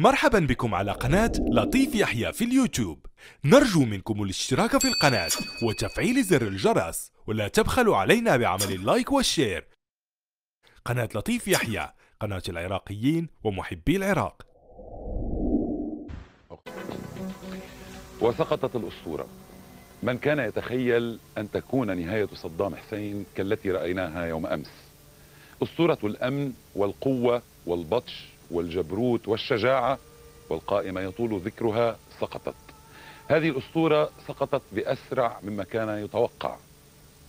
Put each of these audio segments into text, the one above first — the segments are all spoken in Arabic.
مرحبا بكم على قناة لطيف يحيى في اليوتيوب. نرجو منكم الاشتراك في القناة وتفعيل زر الجرس ولا تبخلوا علينا بعمل ال like وال share. قناة لطيف يحيى قناة العراقيين ومحبي العراق. وسقطت الأسطورة. من كان يتخيل أن تكون نهاية صدام حسين كالتي رأيناها يوم أمس. أسطورة الأمن والقوة والبطش والجبروت والشجاعة والقائمة يطول ذكرها سقطت. هذه الأسطورة سقطت بأسرع مما كان يتوقع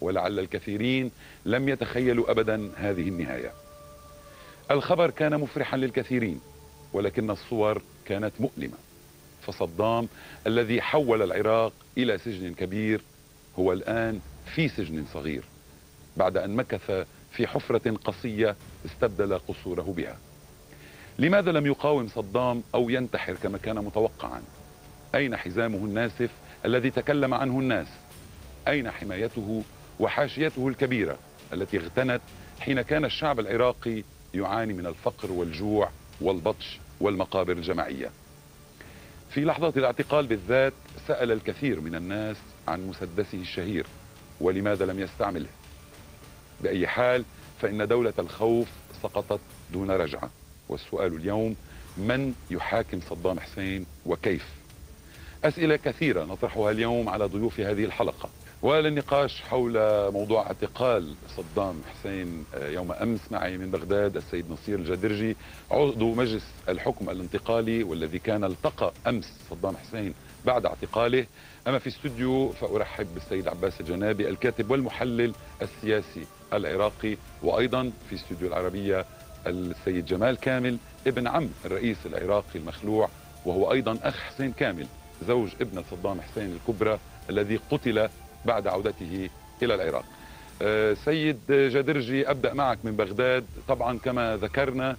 ولعل الكثيرين لم يتخيلوا أبدا هذه النهاية. الخبر كان مفرحا للكثيرين ولكن الصور كانت مؤلمة. فصدام الذي حول العراق إلى سجن كبير هو الآن في سجن صغير بعد أن مكث في حفرة قصية استبدل قصوره بها. لماذا لم يقاوم صدام أو ينتحر كما كان متوقعا؟ أين حزامه الناسف الذي تكلم عنه الناس؟ أين حمايته وحاشيته الكبيرة التي اغتنت حين كان الشعب العراقي يعاني من الفقر والجوع والبطش والمقابر الجماعية؟ في لحظة الاعتقال بالذات سأل الكثير من الناس عن مسدسه الشهير ولماذا لم يستعمله؟ بأي حال فإن دولة الخوف سقطت دون رجعة. والسؤال اليوم من يحاكم صدام حسين وكيف؟ أسئلة كثيرة نطرحها اليوم على ضيوف هذه الحلقة. وللنقاش حول موضوع اعتقال صدام حسين يوم أمس معي من بغداد السيد نصير الجدرجي عضو مجلس الحكم الانتقالي والذي كان التقى أمس صدام حسين بعد اعتقاله. أما في استوديو فأرحب بالسيد عباس الجنابي الكاتب والمحلل السياسي العراقي وأيضا في استوديو العربية السيد جمال كامل ابن عم الرئيس العراقي المخلوع وهو أيضا أخ حسين كامل زوج ابن صدام حسين الكبرى الذي قتل بعد عودته إلى العراق. سيد جدرجي أبدأ معك من بغداد. طبعا كما ذكرنا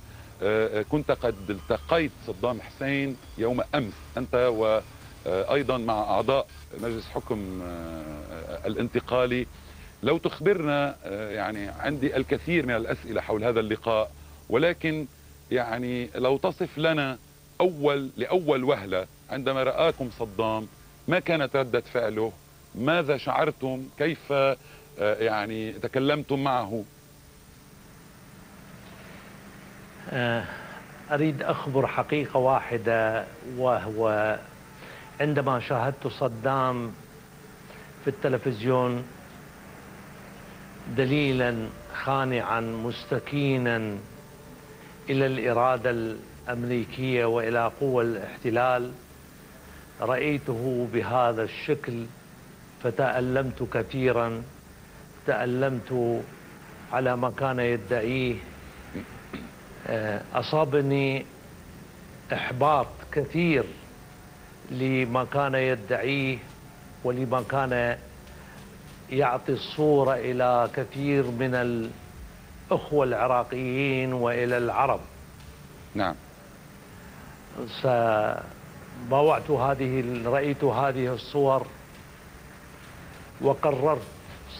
كنت قد التقيت صدام حسين يوم أمس أنت وأيضا مع أعضاء مجلس حكم الانتقالي. لو تخبرنا يعني عندي الكثير من الأسئلة حول هذا اللقاء ولكن يعني لو تصف لنا أول لأول وهلة عندما رآكم صدام ما كانت ردة فعله؟ ماذا شعرتم؟ كيف يعني تكلمتم معه؟ أريد أخبر حقيقة واحدة وهو عندما شاهدت صدام في التلفزيون دليلا خانعا مستكينا إلى الإرادة الأمريكية وإلى قوى الاحتلال رأيته بهذا الشكل فتألمت كثيرا تألمت على ما كان يدعيه. أصابني إحباط كثير لما كان يدعيه ولما كان يعطي الصورة إلى كثير من الأخوة العراقيين وإلى العرب. نعم. باوعت هذه رأيت هذه الصور وقررت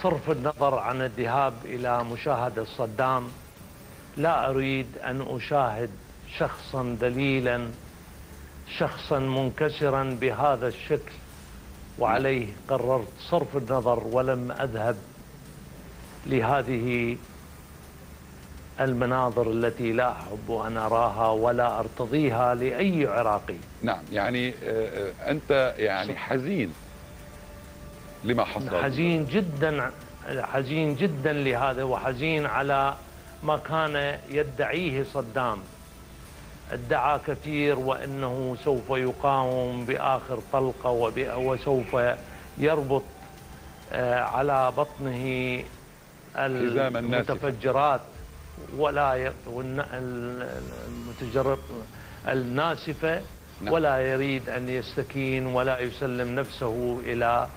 صرف النظر عن الذهاب إلى مشاهدة صدام لا أريد أن أشاهد شخصا دليلا شخصا منكسرا بهذا الشكل. وعليه قررت صرف النظر ولم أذهب لهذه المناظر التي لا أحب أن أراها ولا أرتضيها لأي عراقي. نعم يعني أنت يعني حزين لما حصل. حزين جدا حزين جدا لهذا وحزين على ما كان يدعيه صدام. ادعى كثير وإنه سوف يقاوم بآخر طلقة وسوف يربط على بطنه المتفجرات. ولا المتجرب الناسفة ولا يريد أن يستكين ولا يسلم نفسه إلى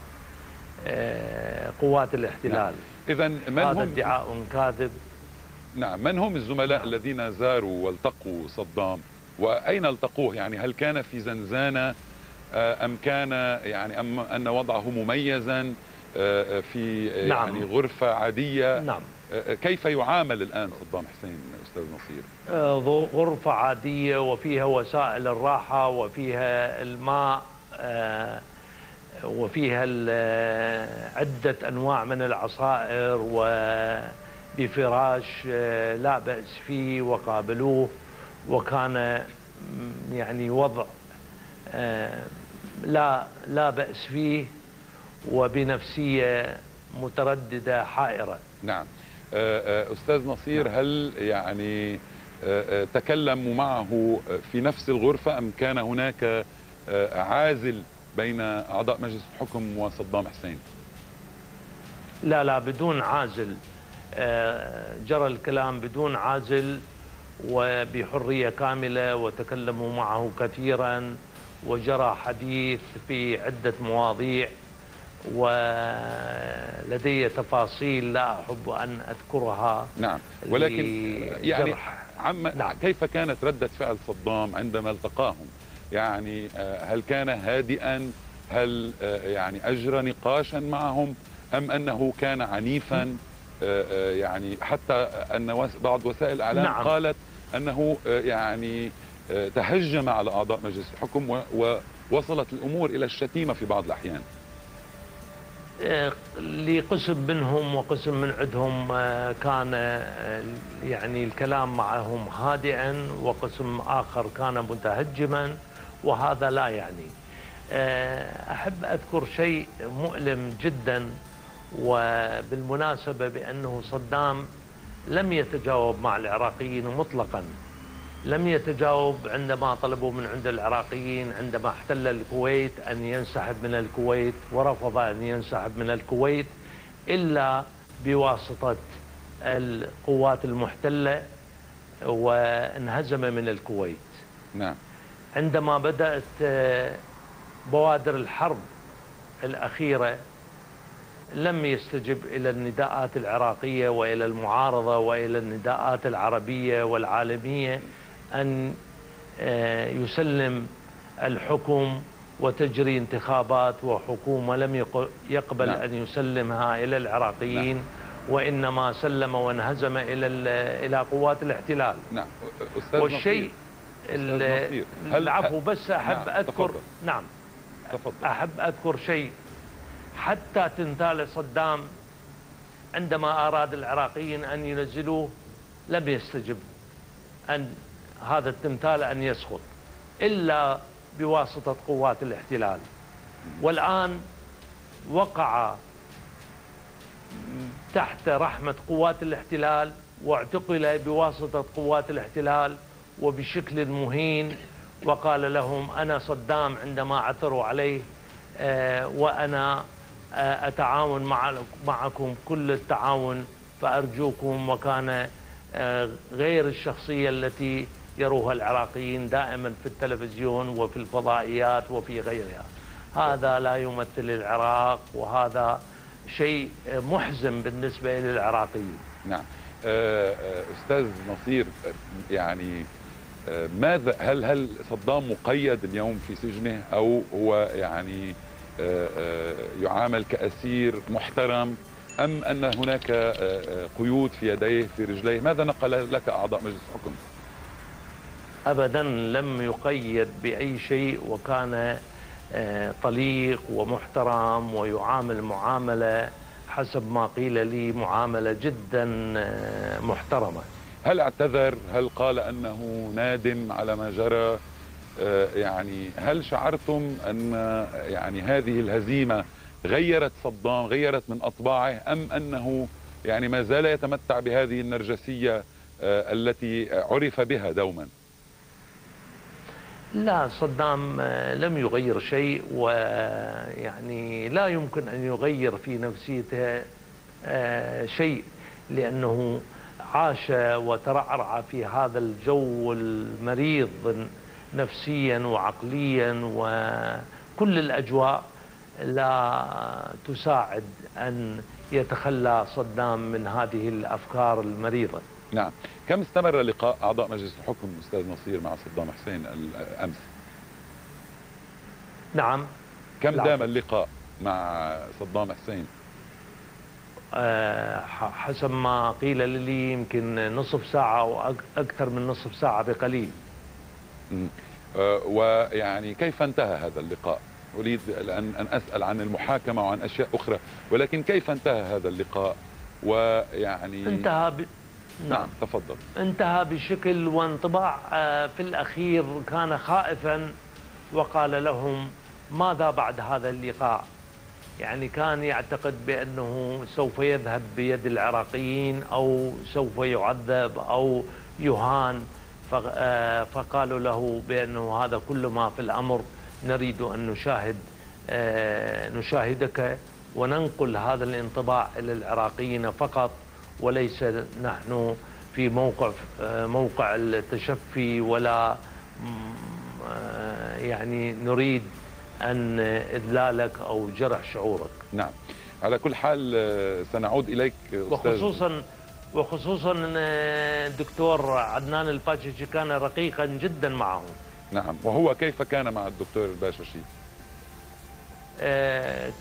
قوات الاحتلال. اذا من هذا هم؟ ادعاء كاذب. نعم. من هم الزملاء الذين زاروا والتقوا صدام؟ وأين التقوه؟ يعني هل كان في زنزانة أم كان يعني أم أن وضعه مميزا في نعم. يعني غرفة عادية؟ نعم. كيف يعامل الآن صدام حسين أستاذ نصير؟ آه، غرفة عادية وفيها وسائل الراحة وفيها الماء آه، وفيها عدة أنواع من العصائر وبفراش لا بأس فيه وقابلوه. وكان يعني وضع لا لا بأس فيه وبنفسية مترددة حائرة. نعم. آه، آه، أستاذ نصير نعم. هل يعني آه، تكلموا معه في نفس الغرفة أم كان هناك عازل بين أعضاء مجلس الحكم وصدام حسين؟ لا لا بدون عازل. جرى الكلام بدون عازل وبحرية كاملة وتكلموا معه كثيرا وجرى حديث في عدة مواضيع. ولدي تفاصيل لا أحب أن أذكرها نعم. ولكن يعني عم نعم. كيف كانت ردة فعل صدام عندما التقاهم؟ يعني آه، هل كان هادئا؟ هل آه، يعني أجرى نقاشا معهم؟ أم أنه كان عنيفا؟ آه، يعني حتى أن بعض وسائل الإعلام نعم. قالت أنه يعني تهجم على أعضاء مجلس الحكم ووصلت الأمور إلى الشتيمة في بعض الأحيان. لقسم منهم وقسم من عندهم آه، كان آه، يعني الكلام معهم هادئا وقسم آخر كان متهجما وهذا لا يعني. آه، أحب أذكر شيء مؤلم جدا وبالمناسبة بأنه صدام لم يتجاوب مع العراقيين مطلقا. لم يتجاوب عندما طلبوا من عند العراقيين عندما احتل الكويت أن ينسحب من الكويت ورفض أن ينسحب من الكويت إلا بواسطة القوات المحتلة وانهزم من الكويت. نعم. عندما بدأت آه، بوادر الحرب الأخيرة لم يستجب إلى النداءات العراقية وإلى المعارضة وإلى النداءات العربية والعالمية. أن آه، يسلم الحكم وتجري انتخابات وحكومة لم يقبل نعم. أن يسلمها إلى العراقيين نعم. وإنما سلم وانهزم إلى إلى قوات الاحتلال نعم أستاذ والشيء العفو بس أحب نعم. أذكر تفضل. نعم تفضل. أحب أذكر شيء حتى تنتال صدام عندما أراد العراقيين أن ينزلوه لم يستجب أن هذا التمثال أن يسقط إلا بواسطة قوات الاحتلال. والآن وقع تحت رحمة قوات الاحتلال واعتقل بواسطة قوات الاحتلال وبشكل مهين. وقال لهم أنا صدام عندما عثروا عليه آه، وأنا آه، أتعاون معكم كل التعاون فأرجوكم وكان آه، غير الشخصية التي يروها العراقيين دائما في التلفزيون وفي الفضائيات وفي غيرها. هذا لا يمثل العراق وهذا شيء محزن بالنسبة للعراقيين. نعم. آه، آه، أستاذ نصير يعني آه، ماذا هل هل صدام مقيد اليوم في سجنه؟ أو هو يعني يعامل كأسير محترم؟ أم أن هناك قيود في يديه في رجليه؟ ماذا نقل لك أعضاء مجلس الحكم؟ أبدا لم يقيد بأي شيء وكان آه، طليق ومحترم ويعامل معاملة حسب ما قيل لي معاملة جدا آه، محترمة. هل اعتذر؟ هل قال أنه نادم على ما جرى؟ آه، يعني هل شعرتم أن يعني هذه الهزيمة غيرت صدام غيرت من أطباعه أم أنه يعني ما زال يتمتع بهذه النرجسية التي عرف بها دوما؟ لا صدام آه، لم يغير شيء ويعني لا يمكن أن يغير في نفسيته آه، شيء لأنه عاش وترعرع في هذا الجو المريض نفسيا وعقليا وكل الأجواء لا تساعد أن يتخلى صدام من هذه الأفكار المريضة. نعم. كم استمر لقاء أعضاء مجلس الحكم أستاذ نصير مع صدام حسين أمس نعم. كم دام اللقاء مع صدام حسين؟ ح- حسب ما قيل لي يمكن نصف ساعة أو أك- أكثر من نصف ساعة بقليل. آه، ويعني كيف انتهى هذا اللقاء؟ أريد ان أن أسأل عن المحاكمة وعن أشياء أخرى ولكن كيف انتهى هذا اللقاء؟ ويعني انتهى ب... نعم. تفضل. انتهى بشكل وانطباع آه، في الأخير كان خائفا وقال لهم ماذا بعد هذا اللقاء؟ يعني كان يعتقد بأنه سوف يذهب بيد العراقيين أو سوف يعذب أو يهان. آه، فقالوا له بأنه هذا كل ما في الأمر نريد أن نشاهد آه، نشاهدك وننقل هذا الانطباع إلى العراقيين فقط. وليس نحن في موقع آه، موقع التشفي ولا آه، يعني نريد أن إذلالك أو جرح شعورك. نعم. على كل حال آه، سنعود إليك أستاذ. وخصوصا وخصوصا الدكتور عدنان الباششي كان رقيقا جدا معه نعم. وهو كيف كان مع الدكتور الباششي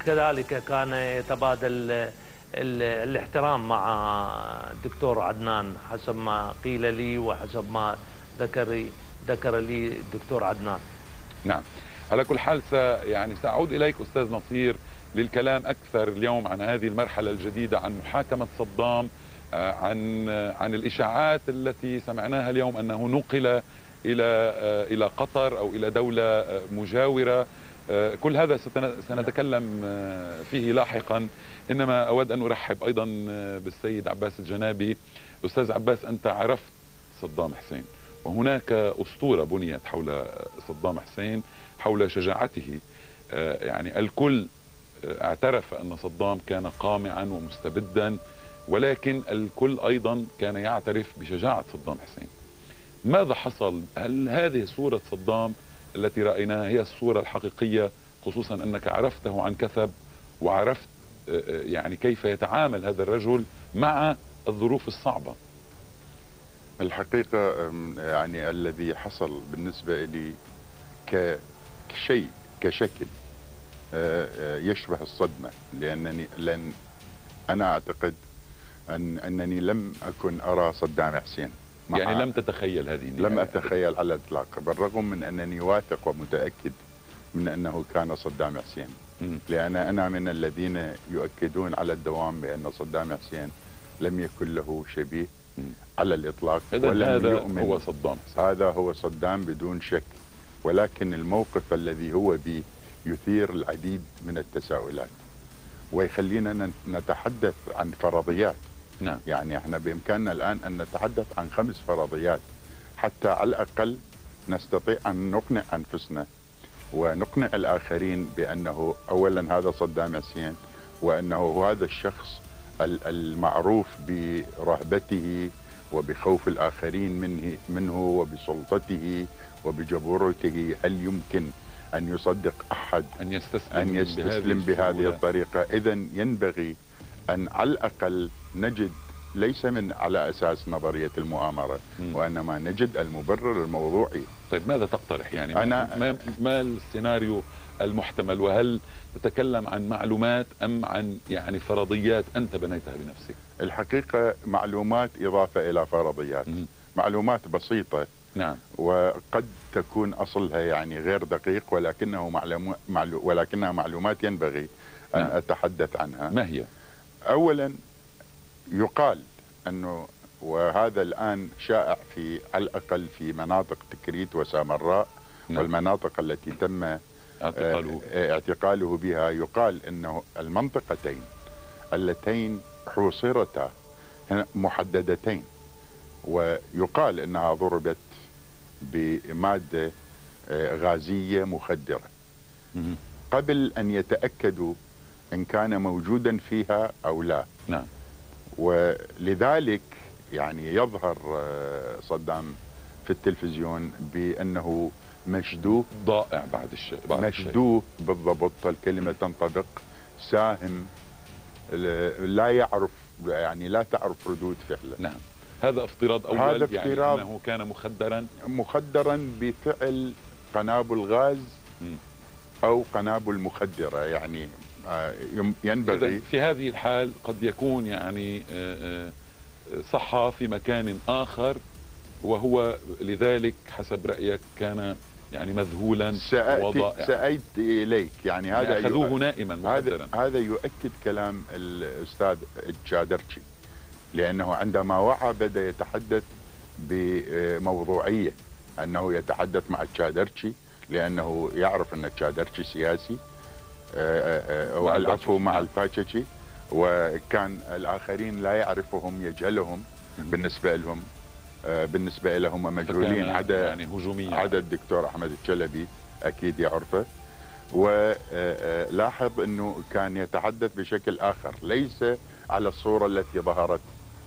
كذلك كان يتبادل الاحترام مع الدكتور عدنان حسب ما قيل لي وحسب ما ذكر ذكر لي الدكتور عدنان. نعم. على كل حال يعني سأعود إليك أستاذ نصير للكلام أكثر اليوم عن هذه المرحلة الجديدة عن محاكمة صدام آه، عن آه، عن الإشاعات التي سمعناها اليوم أنه نقل إلى آه، إلى قطر أو إلى دولة مجاورة. كل هذا سنتكلم فيه لاحقا. إنما أود أن أرحب أيضا آه، بالسيد عباس الجنابي. أستاذ عباس أنت عرفت صدام حسين وهناك أسطورة بنيت حول صدام حسين حول شجاعته. آه، يعني الكل اعترف أن صدام كان قامعا ومستبدا ولكن الكل أيضا كان يعترف بشجاعة صدام حسين. ماذا حصل؟ هل هذه صورة صدام التي رأيناها هي الصورة الحقيقية خصوصا أنك عرفته عن كثب وعرفت يعني كيف يتعامل هذا الرجل مع الظروف الصعبة؟ الحقيقة يعني الذي حصل بالنسبة لي كشيء كشكل آه، آه، يشبه الصدمة. لأنني لأن أنا أعتقد أن أنني لم أكن أرى صدام حسين. يعني لم تتخيل هذه النهاية. لم أتخيل على الإطلاق. بالرغم من أنني واثق ومتأكد من أنه كان صدام حسين. لأن أنا من الذين يؤكدون على الدوام بأن صدام حسين لم يكن له شبيه. على الإطلاق ولم هذا يؤمن. هو صدام. هذا هو صدام بدون شك. ولكن الموقف الذي هو به يثير العديد من التساؤلات. ويخلينا نتحدث عن فرضيات. نعم. يعني إحنا بإمكاننا الآن أن نتحدث عن خمس فرضيات. حتى على الأقل نستطيع أن نقنع أنفسنا ونقنع الآخرين بأنه اولا هذا صدام حسين وأنه هذا الشخص ال- المعروف برهبته وبخوف الآخرين منه منه وبسلطته وبجبروته هل يمكن أن يصدق أحد أن يستسلم أن يستسلم بهذه السهولة. الطريقة إذا ينبغي أن على الأقل نجد ليس من على أساس نظرية المؤامرة. وإنما نجد المبرر الموضوعي طيب ماذا تقترح؟ يعني أنا- ما, ما السيناريو المحتمل؟ وهل تتكلم عن معلومات أم عن يعني فرضيات أنت بنيتها بنفسك؟ الحقيقة معلومات إضافة إلى فرضيات. معلومات بسيطة. نعم. وقد تكون أصلها يعني غير دقيق ولكنه معلوم معلو ولكنها معلومات ينبغي أن نعم. أتحدث عنها. ما هي؟ اولا يقال أنه وهذا الآن شائع في على الأقل في مناطق تكريت وسامراء نعم. والمناطق التي تم آه، اعتقاله. اعتقاله بها. يقال إنه المنطقتين اللتين حوصرتا محددتين. ويقال إنها ضربت بمادة آه، غازية مخدرة. مم. قبل أن يتأكدوا إن كان موجودا فيها أو لا. نعم. ولذلك يعني يظهر آه، صدام في التلفزيون بأنه مشدوه ضائع بعد الشيء بعد الشيء. مشدوه بالضبط الكلمة تنطبق. ساهم لا يعرف يعني لا تعرف ردود فعله. نعم. هذا افتراض أول هذا يعني افتراض. أنه كان مخدرا. مخدرا بفعل قنابل غاز. أو قنابل مخدرة يعني آه، ينبغي. في هذه الحال قد يكون يعني آه، آه، صحى في مكان آخر وهو لذلك حسب رأيك كان يعني مذهولا سأتي وضائعا سأتي إليك. يعني هذا يعني أخذوه نائما هذا هذا يؤكد كلام الأستاذ الجادرشي لأنه عندما وعى بدأ يتحدث بموضوعية أنه يتحدث مع الجادرشي لأنه يعرف أن الجادرشي سياسي آه، آه، آه، مع والعفو مع الباتشي. الفاتشي وكان الآخرين لا يعرفهم يجهلهم بالنسبة لهم آه، بالنسبة لهم مجهولين. عدا يعني هجوميا. عدا الدكتور أحمد الشلبي أكيد يعرفه. ولاحظ إنه كان يتحدث بشكل آخر ليس على الصورة التي ظهرت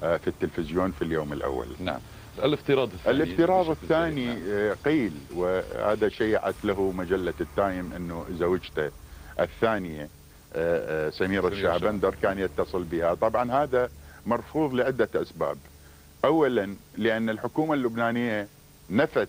آه، في التلفزيون في اليوم الأول. نعم. الافتراض الثاني الافتراض الثاني. نعم. آه، قيل وهذا شيعت له مجلة التايم إنه زوجته الثانية. آه، آه، سميره سميرة الشعبندر كان يتصل بها. طبعا هذا مرفوض لعدة أسباب. اولا لأن الحكومة اللبنانية نفت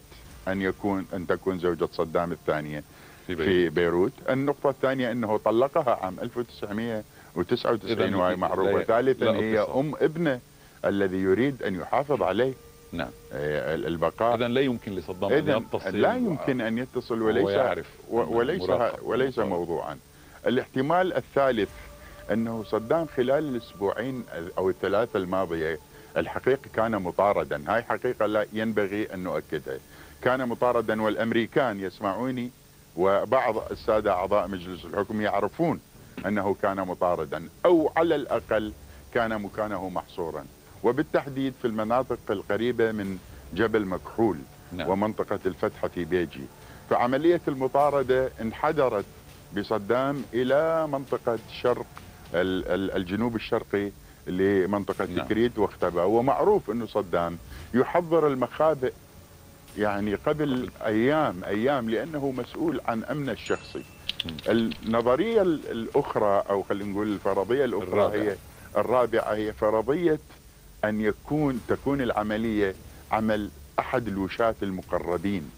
أن يكون أن تكون زوجة صدام الثانية في بيروت. في بيروت. النقطة الثانية إنه طلقها عام 1999 إذن وهي معروفه لا- ثالثا هي. أم ابنه الذي يريد أن يحافظ عليه نعم. آه، البقاء. اذا لا يمكن لصدام أن يتصل لا يمكن أن يتصل وليس أن وليس وليس. موضوعا. الاحتمال الثالث أنه صدام خلال الأسبوعين أو الثلاثه الماضية الحقيقة كان مطاردا. هاي حقيقة لا ينبغي أن نؤكدها كان مطاردا والأمريكان يسمعوني وبعض السادة أعضاء مجلس الحكم يعرفون أنه كان مطاردا أو على الأقل كان مكانه محصورا. وبالتحديد في المناطق القريبة من جبل مكحول نعم. ومنطقة الفتحة بيجي. فعملية المطاردة انحدرت بصدام إلى منطقة شرق ال- ال- الجنوب الشرقي لمنطقة نعم. تكريت واختبأ ومعروف أنه صدام يحضر المخابئ يعني قبل أيام أيام لأنه مسؤول عن أمنه الشخصي النظرية ال- الأخرى أو خلينا نقول الفرضية الأخرى الرابعة. هي الرابعة هي فرضية أن يكون تكون العملية عمل أحد الوشاة المقربين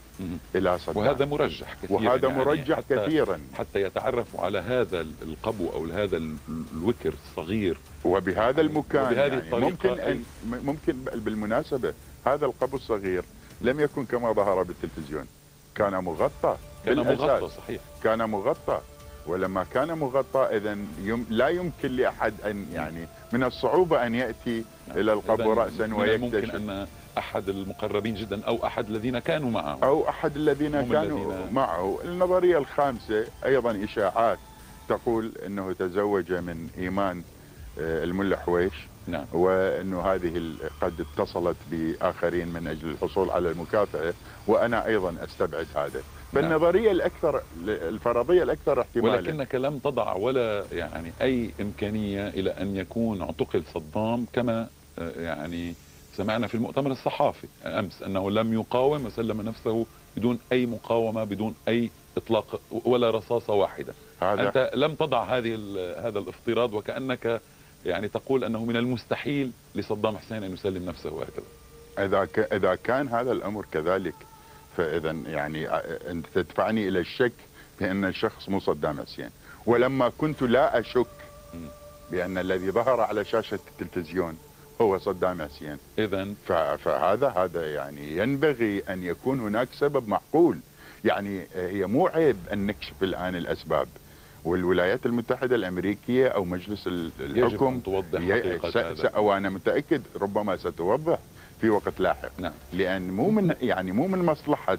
صدام وهذا مرجح كثيرا وهذا يعني مرجح حتى كثيرا. حتى يتعرفوا على هذا القبو أو هذا ال- الوكر الصغير. وبهذا المكان وبهذه يعني الطريقة ممكن أي- أن ممكن بالمناسبة هذا القبو الصغير لم يكن كما ظهر بالتلفزيون. كان مغطى كان. مغطى صحيح. كان مغطى. ولما كان مغطى إذا يم لا يمكن لأحد أن يعني من الصعوبة أن يأتي إلى القبو راسا ويكتشف. أن أحد المقربين جدا أو أحد الذين كانوا معه. أو أحد الذين كانوا الذين- معه. النظرية الخامسة أيضا إشاعات تقول إنه تزوج من إيمان آه، الملا حويش نعم. وإنه هذه قد اتصلت بآخرين من أجل الحصول على المكافأة وأنا أيضا أستبعد هذا. فالنظرية الأكثر الفرضية الأكثر احتمالا. ولكنك لم تضع ولا يعني أي إمكانية إلى أن يكون اعتقل صدام كما آه، يعني سمعنا في المؤتمر الصحافي أمس أنه لم يقاوم وسلم نفسه بدون أي مقاومة بدون أي إطلاق ولا رصاصة واحدة. هذا أنت لم تضع هذه هذا الافتراض وكأنك يعني تقول أنه من المستحيل لصدام حسين أن يسلم نفسه هكذا إذا ك... إذا كان هذا الأمر كذلك فإذا يعني ع- أنت تدفعني إلى الشك بأن الشخص مو صدام حسين. ولما كنت لا أشك. بأن الذي ظهر على شاشة التلفزيون هو صدام حسين. اذا. فهذا هذا يعني ينبغي أن يكون هناك سبب معقول. يعني هي مو عيب أن نكشف الآن الأسباب. والولايات المتحدة الأمريكية أو مجلس ال- يجب الحكم ان توضح حقيقة. وأنا متأكد ربما ستوضح في وقت لاحق. نعم. لأن مو من يعني مو من مصلحة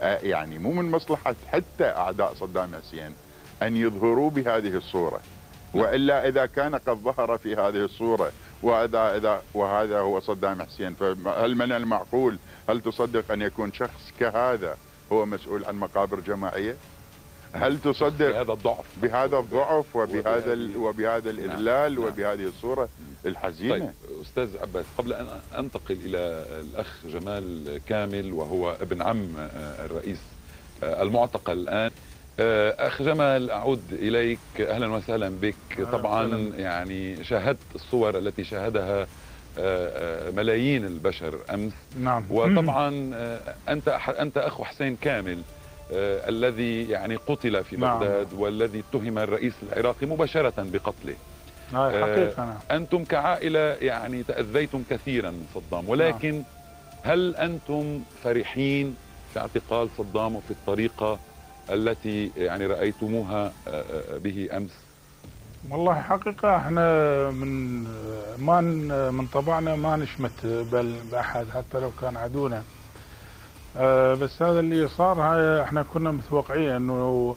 آه، يعني مو من مصلحة حتى أعداء صدام حسين أن يظهروا بهذه الصورة. وإلا إذا كان قد ظهر في هذه الصورة وهذا إذا وهذا هو صدام حسين. فهل من المعقول هل تصدق أن يكون شخص كهذا هو مسؤول عن مقابر جماعية؟ هل تصدق بهذا الضعف. بهذا الضعف وبهذا ال- وبهذا الإذلال نعم. وبهذه الصورة الحزينة؟ طيب أستاذ عباس قبل أن أنتقل إلى الأخ جمال كامل وهو ابن عم آه، الرئيس آه، المعتقل الآن. آه، أخ جمال أعود إليك. أهلا وسهلا بك. أهلاً طبعا. يعني شاهدت الصور التي شاهدها آه، آه، ملايين البشر أمس. نعم. وطبعا آه، أنت أنت اخو حسين كامل آه، الذي يعني قتل في نعم. بغداد والذي اتهم الرئيس العراقي مباشرة بقتله. آه، حقيقة نعم. أنتم كعائلة يعني تأذيتم كثيرا من صدام ولكن هل أنتم فرحين في اعتقال صدام وفي الطريقة التي يعني رأيتموها آه، آه، به أمس؟ والله حقيقة إحنا من ما من طبعنا ما نشمت بل بأحد حتى لو كان عدونا. آه، بس هذا اللي صار هاي إحنا كنا متوقعين انه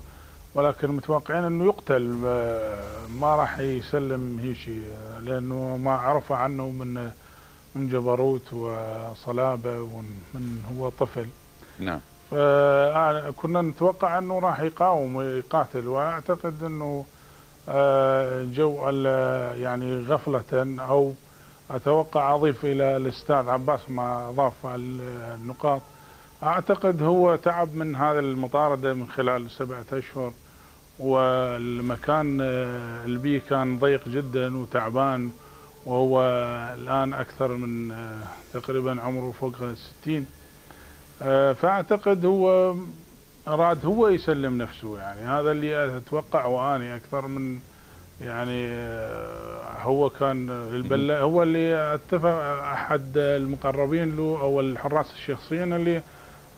ولكن متوقعين انه يقتل. آه، ما راح يسلم هيشي آه، لأنه ما عرف عنه من من جبروت وصلابة ومن هو طفل. نعم. فكنا نتوقع أنه راح يقاوم ويقاتل وأعتقد أنه آه، جو يعني غفلة أو أتوقع أضيف إلى الأستاذ عباس ما أضاف ال- النقاط. أعتقد هو تعب من هذه المطاردة من خلال سبعة أشهر والمكان آه، البي كان ضيق جدا وتعبان وهو الآن أكثر من آه، تقريبا عمره فوق الستين آه، فأعتقد هو أراد هو يسلم نفسه يعني. هذا اللي أتوقع وأني أكثر من يعني آه، هو كان البلا هو اللي اتفق أحد المقربين له أو الحراس الشخصيين اللي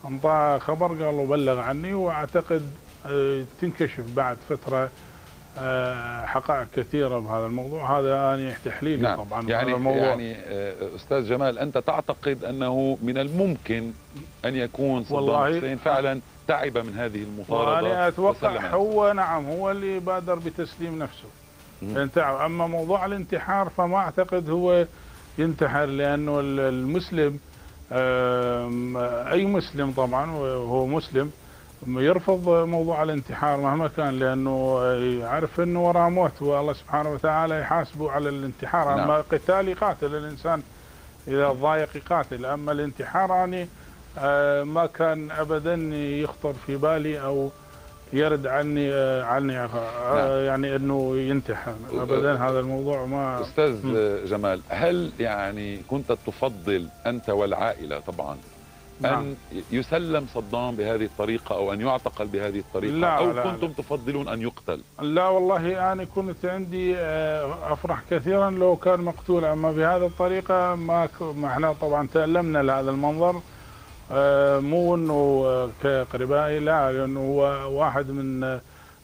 انطاه خبر قال له بلغ عني وأعتقد آه، تنكشف بعد فترة آه، حقائق كثيرة بهذا الموضوع. هذا اني تحليلي نعم. طبعا يعني الموضوع. يعني آه، أستاذ جمال أنت تعتقد أنه من الممكن أن يكون صدام والله- حسين فعلا تعب من هذه المطارده وأنا أتوقع هو نعم هو اللي بادر بتسليم نفسه. انت أما موضوع الانتحار فما أعتقد هو ينتحر لأنه ال- المسلم أي مسلم طبعا وهو مسلم يرفض موضوع الانتحار مهما كان لأنه يعرف إنه وراه موت والله سبحانه وتعالى يحاسبه على الانتحار نعم. أما قتال يقاتل الإنسان إذا ضايق يقاتل أما الانتحار يعني آه، ما كان ابدا يخطر في بالي أو يرد عني آه، عني آه، نعم. يعني إنه ينتحر ابدا هذا الموضوع ما أستاذ. آه، جمال هل يعني كنت تفضل أنت والعائلة طبعا نعم. ان يسلم صدام بهذه الطريقة أو أن يعتقل بهذه الطريقة لا، أو لا، كنتم لا. تفضلون أن يقتل لا والله أنا كنت عندي آه، أفرح كثيرا لو كان مقتول أما بهذه الطريقة ما ك- ما إحنا طبعا تألمنا لهذا المنظر آه، مو آه، كقربائي لا لأنه هو واحد من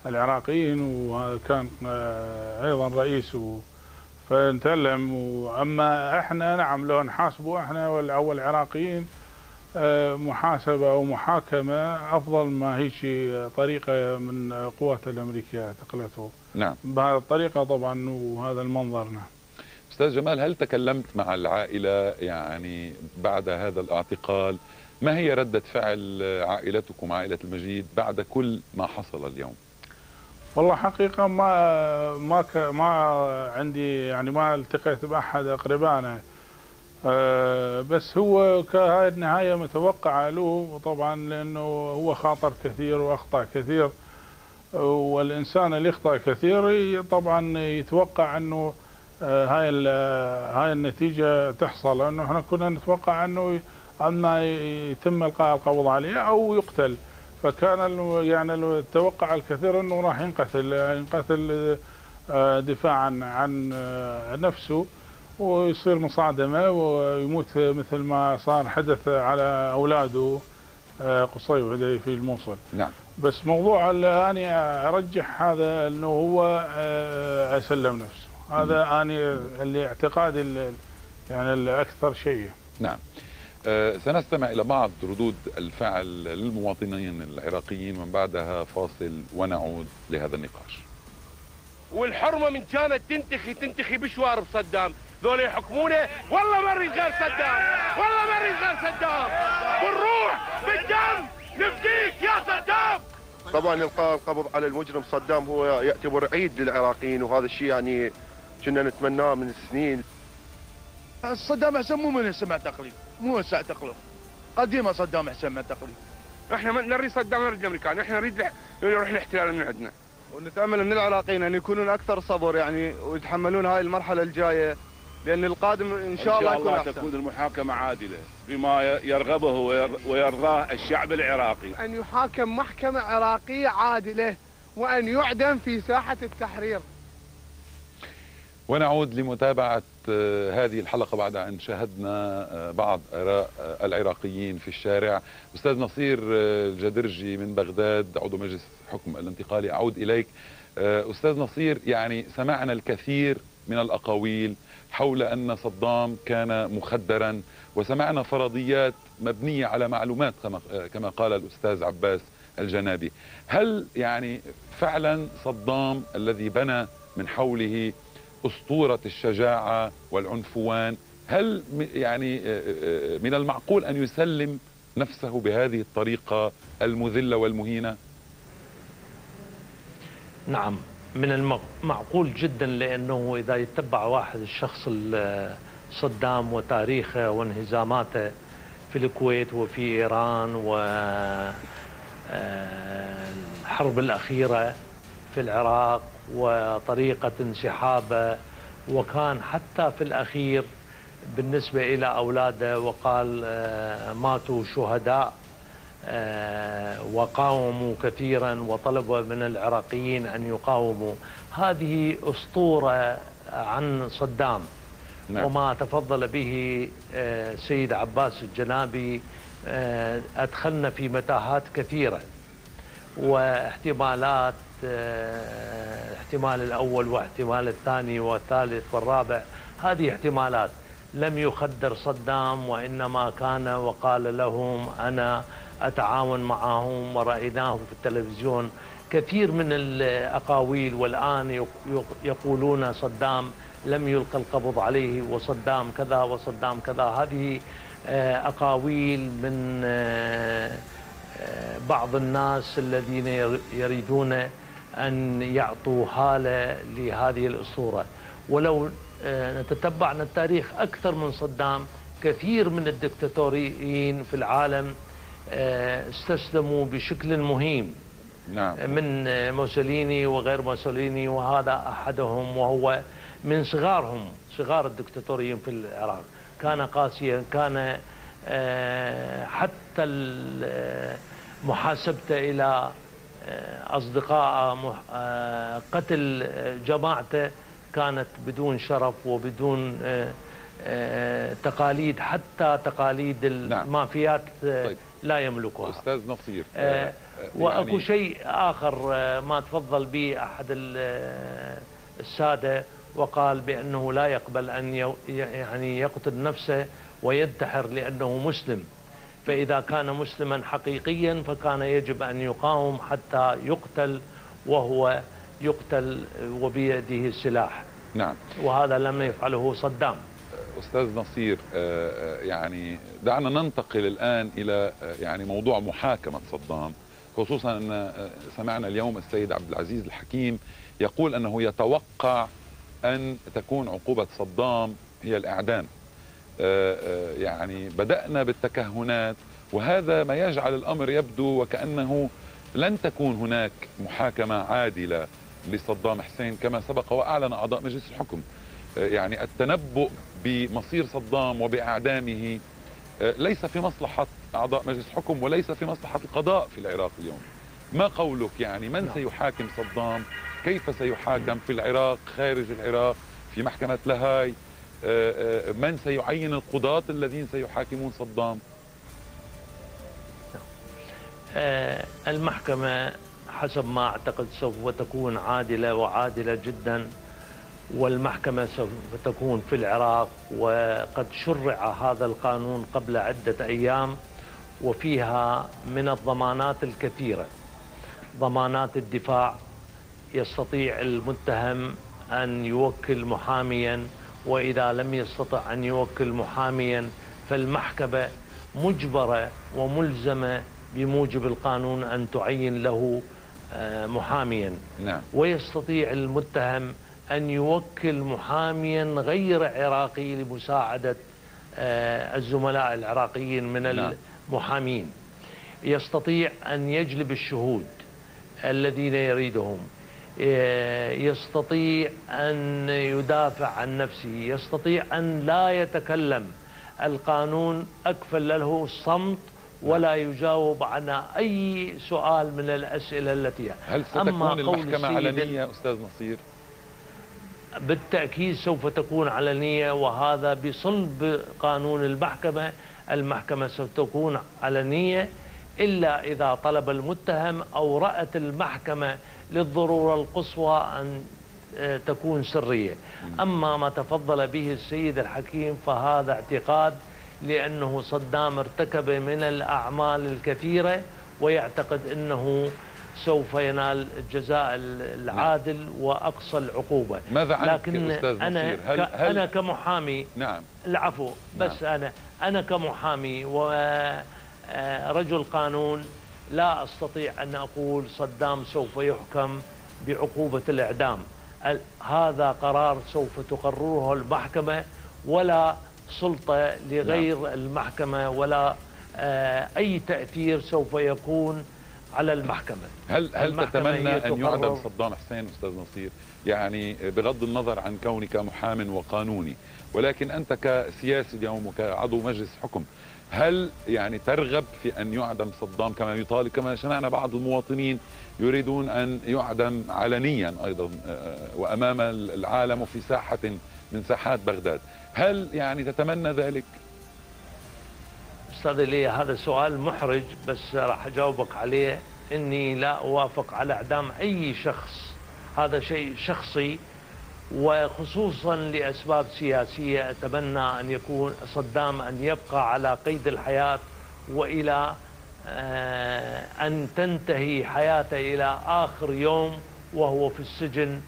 العراقيين وكان آه، أيضا رئيس و- فنتألم وأما إحنا نعم لو نحاسبه إحنا وال- أو محاسبة أو محاكمة أفضل ما هي شيء طريقة من القوات الأمريكية اعتقلته. نعم. بهذه الطريقة طبعا وهذا المنظر نعم. أستاذ جمال هل تكلمت مع العائلة يعني بعد هذا الاعتقال؟ ما هي ردة فعل عائلتكم عائلة المجيد بعد كل ما حصل اليوم؟ والله حقيقة ما ما ك ما عندي يعني ما التقيت بأحد أقربائنا أه بس هو كهاي النهاية متوقعة له طبعا لأنه هو خاطر كثير وأخطأ كثير والإنسان اللي يخطأ كثير طبعا يتوقع أنه آه، هاي هاي النتيجة تحصل لأنه إحنا كنا نتوقع أنه أما يتم إلقاء القبض عليه أو يقتل. فكان يعني التوقع الكثير أنه راح ينقتل ينقتل آه، دفاعا عن آه، نفسه. ويصير مصادمة ويموت مثل ما صار حدث على أولاده آه، قصي وعدي في الموصل. نعم. بس موضوع اللي أنا أرجح هذا إنه هو آه، أسلم نفسه. هذا أنا اللي اعتقادي يعني الأكثر شيء. نعم. آه، سنستمع إلى بعض ردود الفعل للمواطنين العراقيين ومن بعدها فاصل ونعود لهذا النقاش. والحرمة من كانت تنتخي تنتخي بشوارب صدام. ذول يحكمونه. والله ما نريد غير صدام. والله ما نريد غير صدام. بالروح بالدم. نفديك يا صدام. طبعا القاء القبض على المجرم. صدام هو يعتبر عيد للعراقيين وهذا الشيء يعني كنا نتمناه من سنين. صدام حسين مو من هسه معتقلين مو هسه اعتقلوا قديمه صدام حسين معتقلين إحنا ما نريد صدام نريد الأمريكان. إحنا نريد نروح الاحتلال من عندنا. ونتأمل من العراقيين أن يكونون أكثر صبر يعني ويتحملون هاي المرحلة الجاية. لأن القادم إن شاء الله يكون أحسن. تكون المحاكمة عادلة بما يرغبه ويرضاه الشعب العراقي. أن يحاكم محكمة عراقية عادلة وأن يعدم في ساحة التحرير. ونعود لمتابعة آه، هذه الحلقة بعد أن شاهدنا آه، بعض آراء آه، العراقيين في الشارع. أستاذ نصير الجدرجي من بغداد عضو مجلس حكم الانتقالي أعود إليك. أستاذ نصير يعني سمعنا الكثير من الأقاويل حول أن صدام كان مخدرا وسمعنا فرضيات مبنية على معلومات كما قال الأستاذ عباس الجنابي. هل يعني فعلا صدام الذي بنى من حوله أسطورة الشجاعة والعنفوان هل يعني آه، آه، من المعقول أن يسلم نفسه بهذه الطريقة المذلة والمهينة؟ نعم. من المعقول جدا لأنه إذا يتبع واحد الشخص صدام وتاريخه وانهزاماته في الكويت وفي إيران والحرب آه، الأخيرة في العراق وطريقة انسحابه وكان حتى في الأخير بالنسبة إلى أولاده وقال آه، ماتوا شهداء وقاوموا كثيرا وطلبوا من العراقيين أن يقاوموا. هذه أسطورة عن صدام. نعم. وما تفضل به آه، سيد عباس الجنابي أدخلنا في متاهات كثيرة. واحتمالات الاحتمال الأول واحتمال الثاني والثالث والرابع. هذه احتمالات. لم يخدر صدام وإنما كان وقال لهم أنا أتعاون معهم ورأيناه في التلفزيون. كثير من الأقاويل والآن يقولون صدام لم يلقى القبض عليه وصدام كذا وصدام كذا. هذه آه، أقاويل من آه، بعض الناس الذين يريدون أن يعطوا هالة لهذه الأسطورة. ولو آه، نتتبع التاريخ أكثر من صدام كثير من الدكتاتوريين في العالم استسلموا بشكل مهيم نعم. من موسوليني وغير موسوليني وهذا أحدهم وهو من صغارهم صغار الدكتاتوريين في العراق كان قاسيا كان آه، حتى محاسبته إلى آه، أصدقاء آه، قتل جماعته كانت بدون شرف وبدون آه، تقاليد حتى تقاليد نعم. المافيات طيب. لا يملكها أستاذ نصير. وأكو يعني شيء آخر ما تفضل به أحد السادة وقال بأنه لا يقبل أن يعني يقتل نفسه وينتحر لأنه مسلم. فإذا كان مسلما حقيقيا فكان يجب أن يقاوم حتى يقتل وهو يقتل وبيده السلاح نعم. وهذا لم يفعله صدام. أستاذ نصير آه، آه، يعني دعنا ننتقل الآن إلى آه، يعني موضوع محاكمة صدام خصوصا أن سمعنا اليوم السيد عبد العزيز الحكيم يقول أنه يتوقع أن تكون عقوبة صدام هي الإعدام. آه، يعني بدأنا بالتكهنات وهذا ما يجعل الأمر يبدو وكأنه لن تكون هناك محاكمة عادلة لصدام حسين كما سبق وأعلن أعضاء مجلس الحكم. يعني التنبؤ بمصير صدام وبإعدامه ليس في مصلحة أعضاء مجلس الحكم وليس في مصلحة القضاء في العراق اليوم. ما قولك؟ يعني من نعم. سيحاكم صدام؟ كيف سيحاكم في العراق خارج العراق في محكمة لاهاي آه، آه، من سيعين القضاة الذين سيحاكمون صدام؟ آه، المحكمة حسب ما أعتقد سوف تكون عادلة وعادلة جدا. والمحكمة سوف تكون في العراق وقد شرع هذا القانون قبل عدة أيام وفيها من الضمانات الكثيرة ضمانات الدفاع يستطيع المتهم أن يوكل محاميا وإذا لم يستطع أن يوكل محاميا فالمحكمة مجبرة وملزمة بموجب القانون أن تعين له آه، محاميا نعم. ويستطيع المتهم أن يوكل محاميا غير عراقي لمساعدة آه، الزملاء العراقيين من نعم. المحامين. يستطيع أن يجلب الشهود الذين يريدهم. آه، يستطيع أن يدافع عن نفسه. يستطيع أن لا يتكلم. القانون أكفل له الصمت ولا يجاوب عن أي سؤال من الأسئلة التي هل ستكون المحكمة علنية أستاذ نصير؟ بالتأكيد سوف تكون علنية وهذا بصلب قانون المحكمة. المحكمة ستكون علنية إلا إذا طلب المتهم أو رأت المحكمة للضرورة القصوى أن آه، تكون سرية. أما ما تفضل به السيد الحكيم فهذا اعتقاد لأنه صدام ارتكب من الأعمال الكثيرة ويعتقد أنه سوف ينال الجزاء العادل وأقصى العقوبة ماذا عنك لكن أستاذ أنا هل هل أنا كمحامي نعم العفو بس نعم. أنا أنا كمحامي ورجل قانون لا أستطيع أن أقول صدام سوف يحكم بعقوبة الإعدام هذا قرار سوف تقرره المحكمة ولا سلطة لغير نعم. المحكمة ولا آه، أي تأثير سوف يكون على المحكمة. هل هل تتمنى أن يعدم صدام حسين أستاذ نصير؟ يعني بغض النظر عن كونك محام وقانوني ولكن أنت كسياسي اليوم وكعضو مجلس حكم هل يعني ترغب في أن يعدم صدام كما يطالب؟ كما سمعنا بعض المواطنين يريدون أن يعدم علنيا أيضا آه، وأمام العالم وفي ساحة من ساحات بغداد. هل يعني تتمنى ذلك؟ أستاذ لي هذا سؤال محرج بس راح أجاوبك عليه. إني لا أوافق على إعدام أي شخص هذا شيء شخصي. وخصوصا لأسباب سياسية أتمنى أن يكون صدام أن يبقى على قيد الحياة وإلى آه، أن تنتهي حياته إلى آخر يوم وهو في السجن.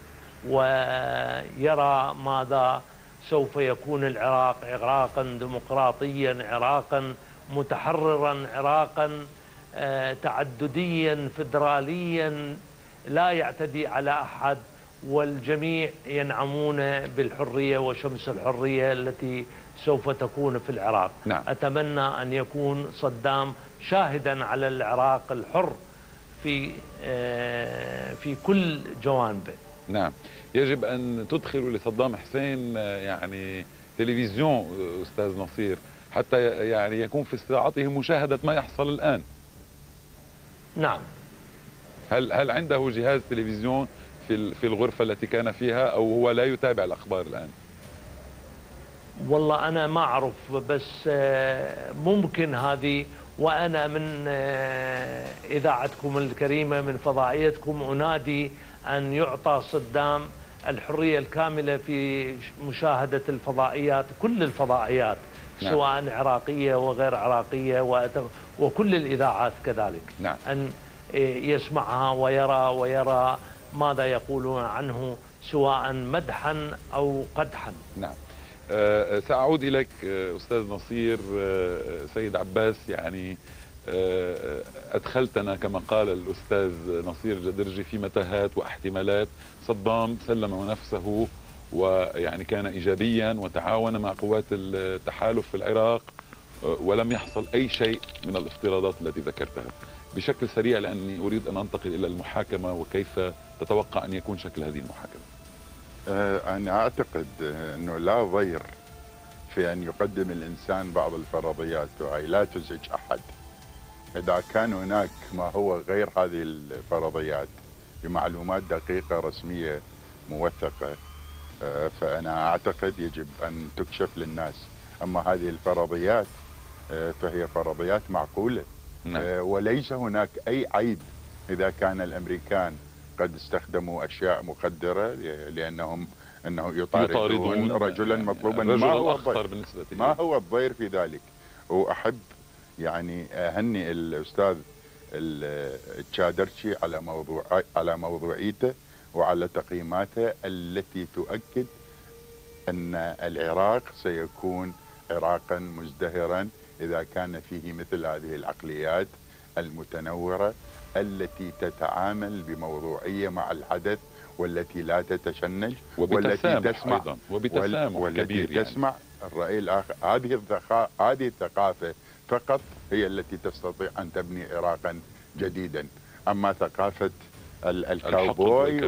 ويرى ماذا سوف يكون العراق عراقا ديمقراطيا عراقا متحررا عراقا آه، تعدديا فدراليا لا يعتدي على أحد والجميع ينعمون بالحرية وشمس الحرية التي سوف تكون في العراق. نعم. أتمنى أن يكون صدام شاهدا على العراق الحر في آه، في كل جوانبه. نعم. يجب أن تدخلوا لصدام حسين آه، يعني تلفزيون أستاذ نصير. حتى يعني يكون في استطاعته مشاهدة ما يحصل الآن. نعم. هل هل عنده جهاز تلفزيون في في الغرفة التي كان فيها أو هو لا يتابع الأخبار الآن؟ والله أنا ما أعرف بس آه، ممكن هذه وأنا من آه، إذاعتكم الكريمة من فضائيتكم أنادي أن يعطى صدام الحرية الكاملة في مشاهدة الفضائيات كل الفضائيات. نعم. سواء عراقية وغير عراقية وكل الإذاعات كذلك. نعم. أن يسمعها ويرى ويرى ماذا يقولون عنه سواء مدحا أو قدحا. نعم. أه سأعود إليك آه، أستاذ نصير أه سيد عباس. يعني أدخلتنا كما قال الأستاذ نصير جدرجي في متاهات واحتمالات. صدام سلم نفسه ويعني كان ايجابيا وتعاون مع قوات التحالف في العراق آه، ولم يحصل أي شيء من الافتراضات التي ذكرتها. بشكل سريع لأني أريد أن أنتقل إلى المحاكمة وكيف تتوقع أن يكون شكل هذه المحاكمة؟ آه، أنا أعتقد أنه لا ضير في أن يقدم الإنسان بعض الفرضيات وهي لا تزعج أحد. إذا كان هناك ما هو غير هذه الفرضيات بمعلومات دقيقة رسمية موثقة آه، فأنا أعتقد يجب أن تكشف للناس. أما هذه الفرضيات آه، فهي فرضيات معقولة. نعم. آه، وليس هناك أي عيب إذا كان الأمريكان قد استخدموا أشياء مخدرة لأنهم أنه يطاردون رجلا مطلوبا. ما هو بالنسبة ما هو الضير في ذلك؟ وأحب يعني أهني الأستاذ التشادرشي على موضوع على موضوعيته. وعلى تقييماته التي تؤكد أن العراق سيكون عراقا مزدهرا إذا كان فيه مثل هذه العقليات المتنورة التي تتعامل بموضوعية مع الحدث والتي لا تتشنج والتي تسمع أيضا وبتسامح والتي كبير يعني. تسمع الرأي الآخر هذه هذه الثقافة فقط هي التي تستطيع أن تبني عراقا جديدا أما ثقافة الكاوبوي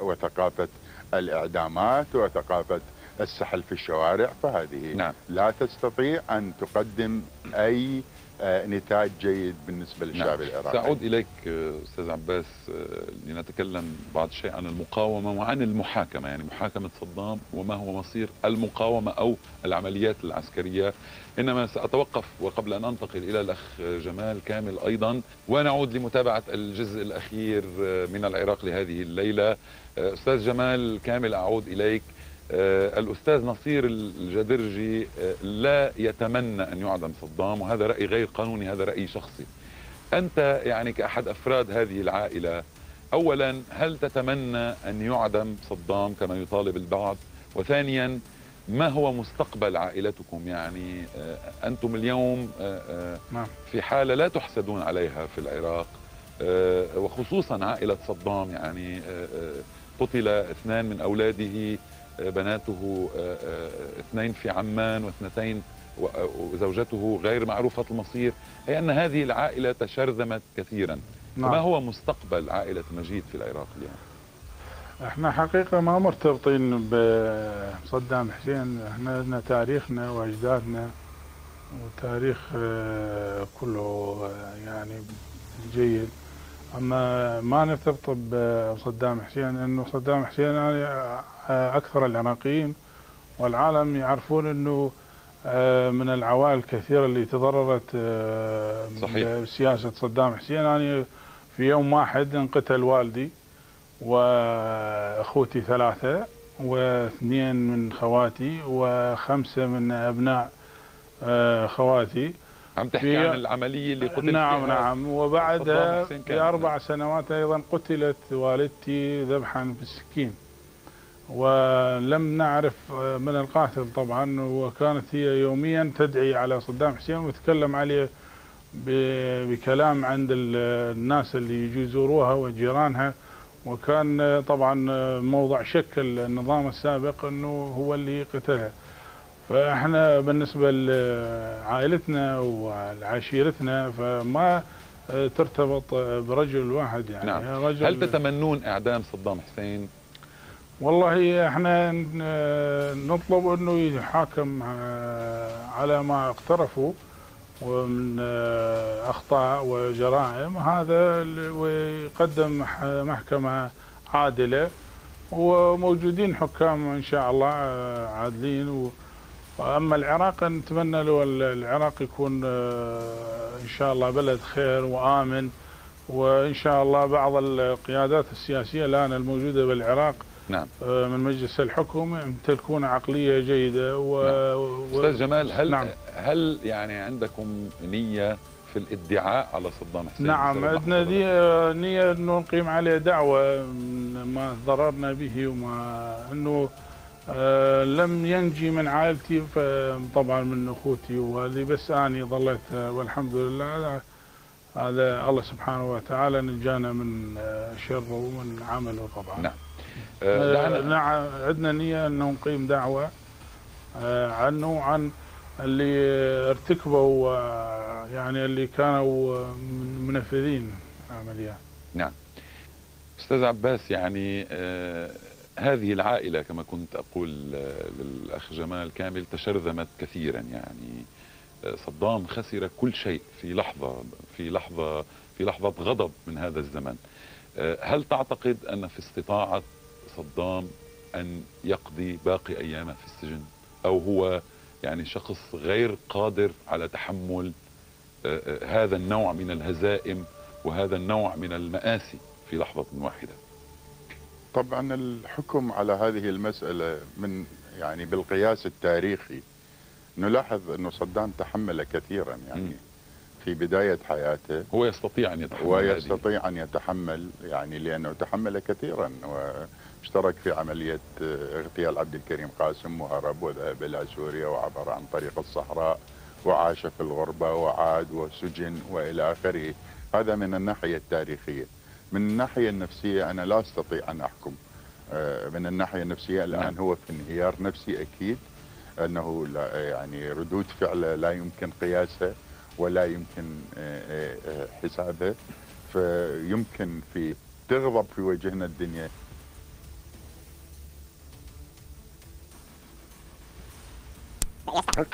وثقافة الإعدامات وثقافة السحل في الشوارع فهذه نعم. لا تستطيع أن تقدم أي نتاج جيد بالنسبة للشعب نعم. العراقي. سأعود إليك آه، أستاذ عباس آه، لنتكلم بعض الشيء عن المقاومة وعن المحاكمة يعني محاكمة صدام وما هو مصير المقاومة أو العمليات العسكرية. إنما سأتوقف وقبل أن أنتقل إلى الأخ جمال كامل أيضا ونعود لمتابعة الجزء الأخير آه، من العراق لهذه الليلة. آه، أستاذ جمال كامل أعود إليك. آه، الأستاذ نصير الجدرجي آه، لا يتمنى أن يعدم صدام وهذا رأي غير قانوني هذا رأي شخصي. أنت يعني كأحد أفراد هذه العائلة أولا هل تتمنى أن يعدم صدام كما يطالب البعض؟ وثانيا ما هو مستقبل عائلتكم؟ يعني آه، أنتم اليوم آه، آه، نعم. في حالة لا تحسدون عليها في العراق آه، وخصوصا عائلة صدام يعني آه، آه، قتل اثنان من أولاده آه، بناته آه، آه، اثنين في عمان واثنتين و- وزوجته غير معروفة المصير. أي أن هذه العائلة تشرذمت كثيرا. نعم. ما هو مستقبل عائلة مجيد في العراق اليوم؟ إحنا حقيقة ما مرتبطين بصدام حسين. إحنا لنا تاريخنا وأجدادنا وتاريخ آه، كله آه، يعني جيد. أما ما نرتبط بصدام حسين لأنه صدام حسين يعني أكثر العراقيين والعالم يعرفون إنه آه، من العوائل الكثيرة اللي تضررت آه، صحيح. بسياسة صدام حسين يعني في يوم واحد انقتل والدي وأخوتي ثلاثة واثنين من خواتي وخمسة من أبناء آه، خواتي عم تحكي عن العملية اللي قتل نعم فيها؟ نعم. وبعدها. بأربع سنوات أيضا قتلت والدتي ذبحا بالسكين. ولم نعرف من القاتل طبعا وكانت هي يوميا تدعي على صدام حسين وتتكلم عليه بكلام عند ال- الناس اللي يجوا يزوروها وجيرانها. وكان طبعا موضع شك النظام السابق إنه هو اللي قتلها. فاحنا بالنسبة لعائلتنا وعشيرتنا فما ترتبط برجل واحد يعني. نعم. رجل هل تتمنون إعدام صدام حسين؟ والله إحنا نطلب أنه يحاكم على ما اقترفوا ومن أخطاء وجرائم. هذا ويقدم مح- محكمة عادلة وموجودين حكام إن شاء الله عادلين و- وأما العراق نتمنى له ال- العراق يكون آه، إن شاء الله بلد خير وآمن. وإن شاء الله بعض القيادات السياسية الآن الموجودة بالعراق نعم. آه، من مجلس الحكم يمتلكون عقلية جيدة و... و... أستاذ جمال هل نعم. هل يعني عندكم نية في الادعاء على صدام حسين؟ نعم عندنا نية انه نقيم عليه دعوة من ما ضررنا به وما إنه آه، لم ينجي من عائلتي طبعا من أخوتي وهذه بس أني ظليت آه، والحمد لله هذا- الله سبحانه وتعالى نجانا من آه، شره ومن عمله طبعا نعم. دعنا نعم عندنا نية إنه نقيم دعوة آه، عنه وعن اللي ارتكبوا يعني اللي كانوا من- منفذين عمليات أستاذ عباس يعني هذه العائلة كما كنت أقول آه للأخ جمال كامل تشرذمت كثيرا يعني. آه صدام خسر كل شيء في لحظة في لحظة في لحظة غضب من هذا الزمن. آه هل تعتقد أن في استطاعة صدام أن يقضي باقي أيامه في السجن؟ أو هو يعني شخص غير قادر على تحمل هذا النوع من الهزائم وهذا النوع من المآسي في لحظة واحدة؟ طبعا الحكم على هذه المسألة من يعني بالقياس التاريخي نلاحظ أنه صدام تحمل كثيرا يعني. في بداية حياته هو يستطيع أن يتحمل هذه. ويستطيع أن يتحمل يعني لأنه تحمل كثيرا واشترك في عملية اغتيال عبد الكريم قاسم وهرب وذهب إلى سوريا وعبر عن طريق الصحراء وعاش في الغربة وعاد وسجن وإلى آخره هذا من الناحية التاريخية من الناحية النفسية أنا لا أستطيع أن أحكم. آه، من الناحية النفسية الآن نعم. هو في انهيار نفسي أكيد أنه لا يعني ردود فعله لا يمكن قياسها ولا يمكن آه، آه، آه، حسابها فيمكن في تغضب في وجهنا الدنيا.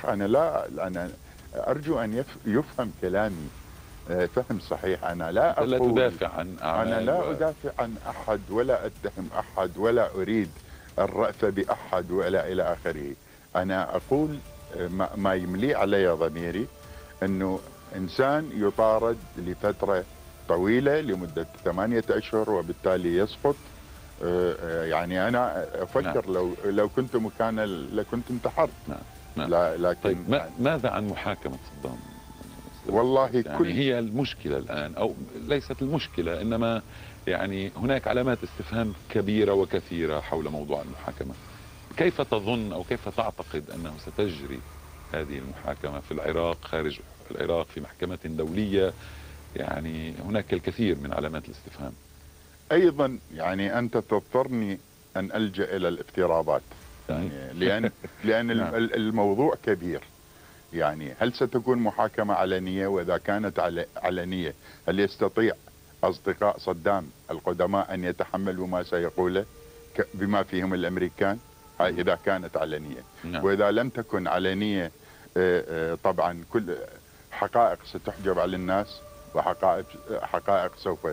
أنا لا أنا أرجو أن يف- يفهم كلامي. آه، فهم صحيح. أنا لا لا تدافع عن أنا لا أدافع عن أحد ولا أتهم أحد ولا أريد الرأس بأحد ولا إلى آخره. أنا أقول آه، ما- ما يملي علي ضميري أنه إنسان يطارد لفترة طويلة لمدة ثمانية أشهر وبالتالي يسقط. آه، آه، يعني أنا أفكر لو لو كنت مكانه لكنت انتحرت. نعم نعم. لا لكن طيب ما ماذا عن محاكمة صدام؟ والله يعني كل هي المشكلة الآن أو ليست المشكلة إنما يعني هناك علامات استفهام كبيرة وكثيرة حول موضوع المحاكمة. كيف تظن أو كيف تعتقد أنه ستجري هذه المحاكمة في العراق خارج العراق في محكمة دولية؟ يعني هناك الكثير من علامات الاستفهام. أيضا يعني أنت تضطرني أن ألجأ إلى الافتراضات. يعني لأن لأن نعم. الموضوع كبير. يعني هل ستكون محاكمة علنيه وإذا كانت عل- علنيه هل يستطيع أصدقاء صدام القدماء أن يتحملوا ما سيقوله بما فيهم الأمريكان؟ هاي إذا كانت علنيه نعم. وإذا لم تكن علنيه آه، آه، طبعا كل حقائق ستحجب على الناس وحقائق حقائق سوف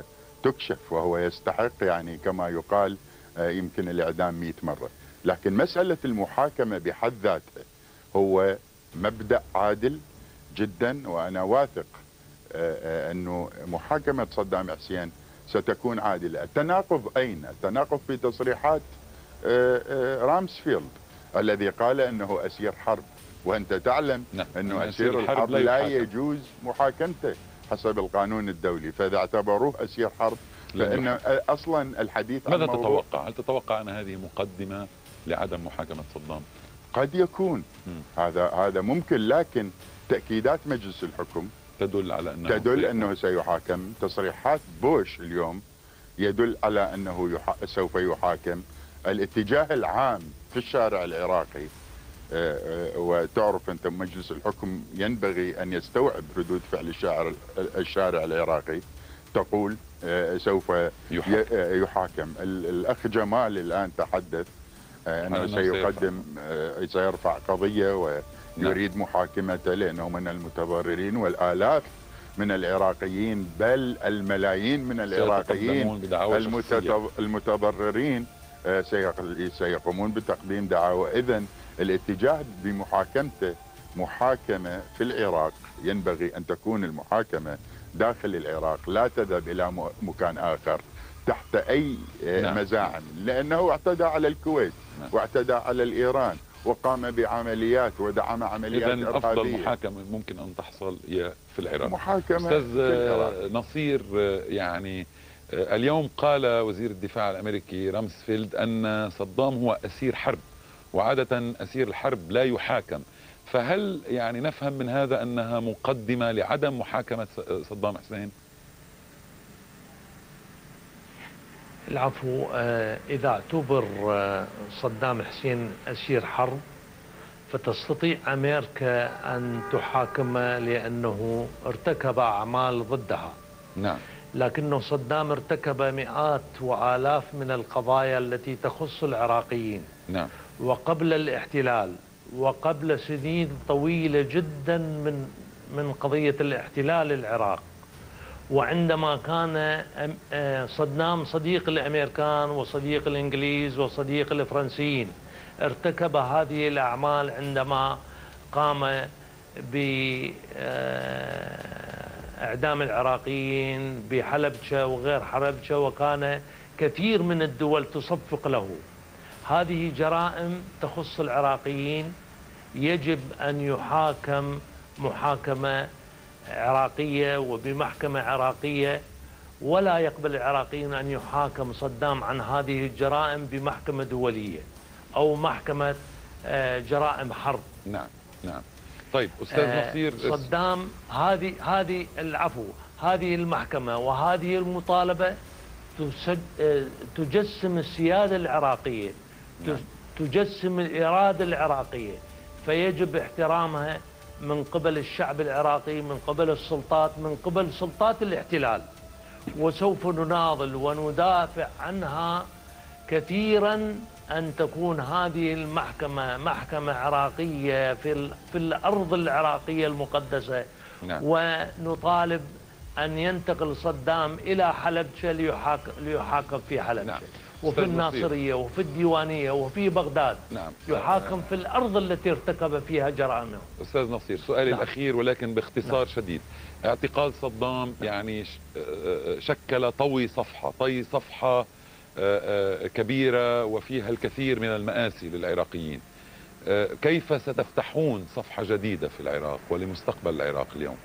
تكشف وهو يستحق يعني كما يقال آه، يمكن الإعدام 100 مرة. لكن مسألة المحاكمة بحد ذاتها هو مبدأ عادل جدا وأنا واثق آه، آه، أنه محاكمة صدام حسين ستكون عادلة، التناقض أين؟ التناقض في تصريحات آه، رامسفيلد الذي قال أنه أسير حرب وأنت تعلم نعم. أنه أسير الحرب لا. يجوز محاكمته حسب القانون الدولي فإذا اعتبروه أسير حرب فإن. أصلا الحديث ماذا تتوقع؟ هل تتوقع أن هذه مقدمة لعدم محاكمة صدام؟ قد يكون. هذا هذا ممكن لكن تأكيدات مجلس الحكم تدل على أنه تدل. أنه سيحاكم تصريحات بوش اليوم يدل على أنه يح... سوف يحاكم الاتجاه العام في الشارع العراقي آه، آه، وتعرف أنت مجلس الحكم ينبغي أن يستوعب ردود فعل الشارع الشارع العراقي تقول آه، سوف يحاكم. يحاكم ال- الأخ جمال الآن تحدث انه أنه سيقدم آه، سيرفع قضية ويريد محاكمته لأنه من المتضررين والآلاف من العراقيين بل الملايين من العراقيين المتضررين آه، سيق- سيقومون بتقديم دعاوى اذا الاتجاه بمحاكمته محاكمة في العراق ينبغي أن تكون المحاكمة داخل العراق لا تذهب إلى م- مكان آخر تحت أي آه، نعم. مزاعم لأنه اعتدى على الكويت نعم. واعتدى على الإيران وقام بعمليات ودعم عمليات إذا أفضل محاكمة ممكن أن تحصل هي في العراق. محاكمة أستاذ العراق. نصير يعني اليوم قال وزير الدفاع الأمريكي رامسفيلد أن صدام هو أسير حرب وعادة أسير الحرب لا يحاكم. فهل يعني نفهم من هذا أنها مقدمة لعدم محاكمة صدام حسين؟ العفو. آه، إذا اعتبر آه، صدام حسين أسير حرب فتستطيع أمريكا أن تحاكمه لأنه ارتكب أعمال ضدها. نعم. لكنه صدام ارتكب مئات وآلاف من القضايا التي تخص العراقيين. نعم. وقبل الاحتلال وقبل سنين طويلة جدا من من قضية الاحتلال العراق وعندما كان أم- آه، صدام صديق الأمريكان وصديق الإنجليز وصديق الفرنسيين ارتكب هذه الأعمال عندما قام بإعدام العراقيين بحلبشة وغير حلبشة وكان كثير من الدول تصفق له. هذه جرائم تخص العراقيين يجب أن يحاكم محاكمة عراقية وبمحكمة عراقية ولا يقبل العراقيين أن يحاكم صدام عن هذه الجرائم بمحكمة دولية أو محكمة آه، جرائم حرب نعم نعم طيب أستاذ آه، نصير صدام هذه هذه العفو هذه المحكمة وهذه المطالبة آه، تجسم السيادة العراقية نعم. تجسم الإرادة العراقية فيجب احترامها من قبل الشعب العراقي من قبل السلطات من قبل سلطات الاحتلال وسوف نناضل وندافع عنها كثيرا أن تكون هذه المحكمة محكمة عراقية في, في الأرض العراقية المقدسة نعم. ونطالب أن ينتقل صدام إلى حلبشة ليحاك- ليحاكم في حلبشة نعم. وفي أستاذ. الناصرية وفي الديوانية وفي بغداد. نعم. يحاكم في الأرض التي ارتكب فيها جرائمه. أستاذ نصير سؤالي نعم. الأخير ولكن باختصار شديد. اعتقال صدام يعني ش- آه، آه، شكل طوي صفحة طي صفحة آه، كبيرة وفيها الكثير من المآسي للعراقيين. كيف ستفتحون صفحة جديدة في العراق ولمستقبل العراق اليوم؟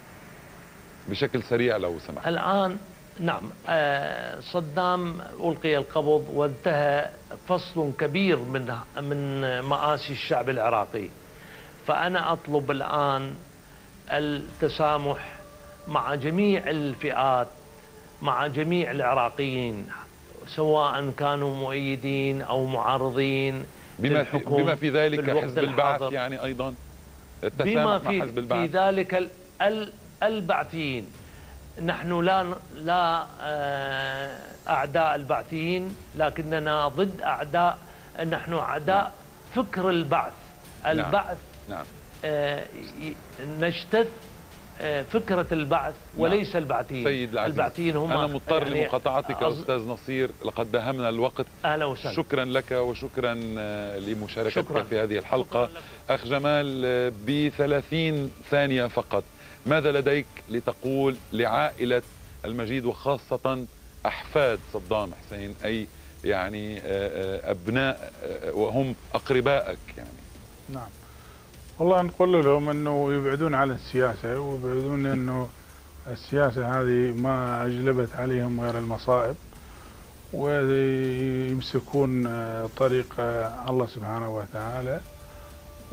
بشكل سريع لو سمحت. الآن نعم آه، صدام ألقي القبض وانتهى فصل كبير من من مآسي الشعب العراقي. فأنا أطلب الآن التسامح مع جميع الفئات مع جميع العراقيين سواء كانوا مؤيدين أو معارضين بما في, بما في ذلك الوقت حزب البعث. يعني بما التسامح مع في حزب في البعث. ذلك ال- ال- البعثيين. نحن لا لا آه، أعداء البعثيين لكننا ضد أعداء نحن أعداء فكر البعث. البعث نعم. آه، نجتث آه، فكرة البعث وليس البعثيين. سيد العزيز البعثيين هم أنا مضطر يعني لمقاطعتك أص- أستاذ نصير لقد داهمنا الوقت. أهلا وسهلا. شكرا لك وشكرا لمشاركتك شكراً. في هذه الحلقة. أخ جمال ب 30 ثانية فقط. ماذا لديك لتقول لعائلة المجيد وخاصة أحفاد صدام حسين؟ أي يعني آه، آه، أبناء آه، وهم أقربائك يعني. نعم. والله نقول لهم إنه يبعدون عن السياسة ويبعدون إنه السياسة هذه ما أجلبت عليهم غير المصائب ويمسكون طريق الله سبحانه وتعالى.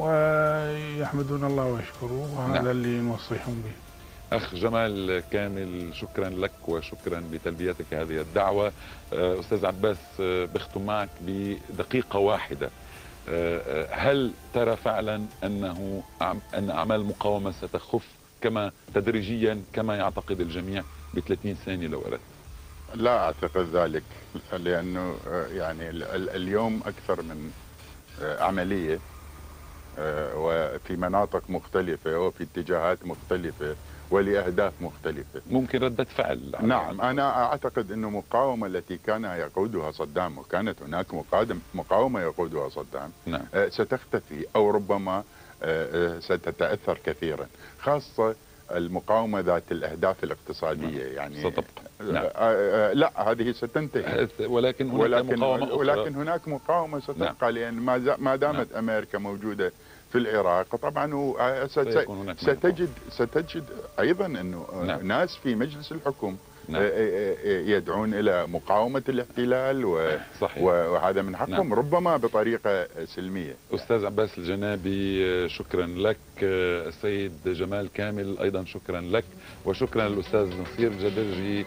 ويحمدون الله ويشكروه وهذا نعم. اللي نوصيهم به. أخ جمال كامل شكرا لك وشكرا بتلبيتك هذه الدعوة. آه، أستاذ عباس آه، بختم معك بدقيقة واحدة. آه، هل ترى فعلا أنه أن أعمال المقاومة ستخف كما تدريجيا كما يعتقد الجميع ب 30 ثانية لو أردت؟ لا أعتقد ذلك لأنه آه، يعني ال- ال- اليوم أكثر من عمليه آه، وفي مناطق مختلفة وفي اتجاهات مختلفة ولأهداف مختلفة ممكن ردة فعل نعم أنا أعتقد إنه المقاومه التي كان يقودها صدام وكانت هناك مقادم مقاومة يقودها صدام نعم. آه، ستختفي أو ربما آه، آه، ستتأثر كثيرا خاصة المقاومة ذات الأهداف الاقتصادية يعني ستبقى. آه، نعم. آه، آه، لا هذه ستنتهي ولكن هناك ولكن مقاومة أخرى ولكن هناك مقاومة ستبقى نعم. لأن ما دامت أمريكا موجودة في العراق طبعا ستجد ستجد أيضا أنه نعم. ناس في مجلس الحكم نعم. آه، آه، آه، يدعون إلى مقاومة الاحتلال و- صحيح. وهذا من حقهم نعم. ربما بطريقة سلمية أستاذ عباس الجنابي شكرا لك السيد جمال كامل أيضا شكرا لك وشكرا للأستاذ نصير جدرجي